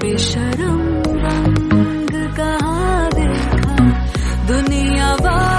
बेशरम रंग कहाँ देखा? दुनिया वाला